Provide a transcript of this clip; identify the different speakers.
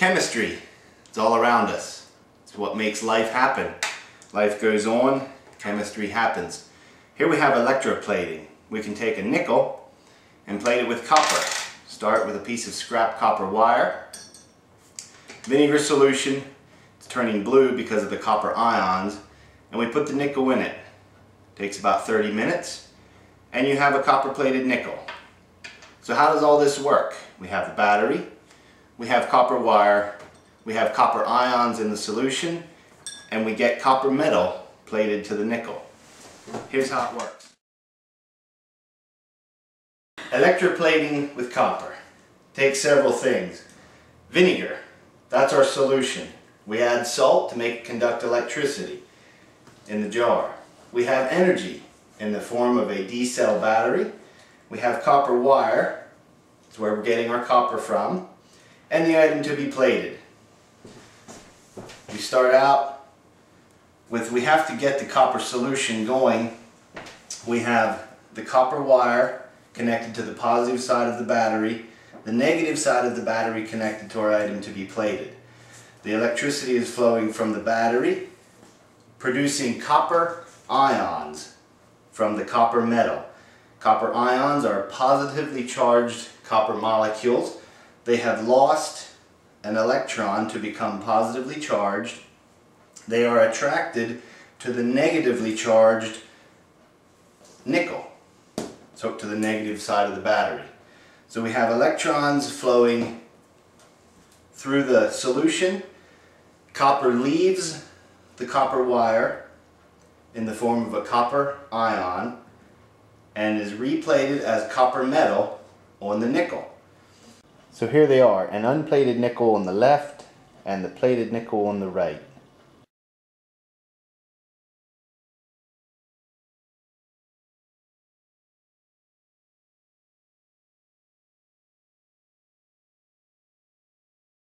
Speaker 1: Chemistry, it's all around us. It's what makes life happen. Life goes on, chemistry happens. Here we have electroplating. We can take a nickel and plate it with copper. Start with a piece of scrap copper wire. Vinegar solution, it's turning blue because of the copper ions, and we put the nickel in it. Takes about 30 minutes, and you have a copper plated nickel. So how does all this work? We have the battery, we have copper wire, we have copper ions in the solution, and we get copper metal plated to the nickel. Here's how it works. Electroplating with copper takes several things. Vinegar, that's our solution. We add salt to make it conduct electricity in the jar. We have energy in the form of a D-cell battery. We have copper wire, that's where we're getting our copper from, and the item to be plated. We start out with, we have to get the copper solution going. We have the copper wire connected to the positive side of the battery, the negative side of the battery connected to our item to be plated. The electricity is flowing from the battery, producing copper ions from the copper metal. Copper ions are positively charged copper molecules. They have lost an electron to become positively charged. They are attracted to the negatively charged nickel, so to the negative side of the battery. So we have electrons flowing through the solution. Copper leaves the copper wire in the form of a copper ion and is replated as copper metal on the nickel. So here they are, an unplated nickel on the left and the plated nickel on the right.